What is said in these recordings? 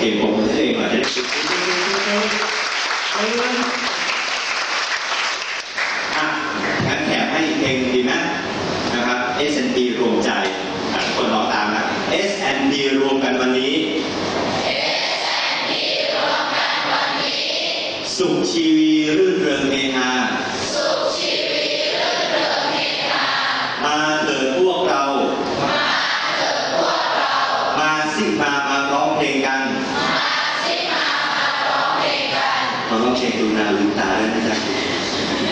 เคผมมือให้ตัวเองก่อนจะได้คิดอะงั้นแถมให้เพลงดีไหมนะครับ S&P รวมใจอะทุกคนร้องตามนะ S&P รวมกันวันนี้ สุขชีวีรื่นเริงเฮฮามาเถิดพวกเรา มาสิมามาร้องเพลงกัน มาร้องเพลงดูนาลืมตาด้วยนะจ๊ะ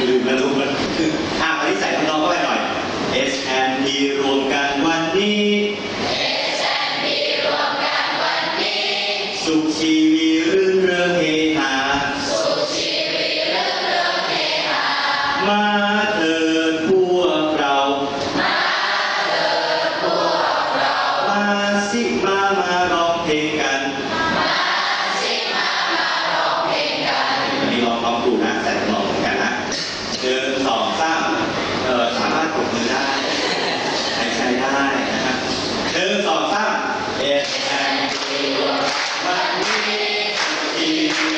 ลืมแล้วลืมแล้วอะวันนี้ใส่ทำนองเข้าไปหน่อย S and P รวมกันวันนี้ สุขชีวีรื่นเริงเฮฮามาเถิดพวกเรา มาสิมามาร้องเพลง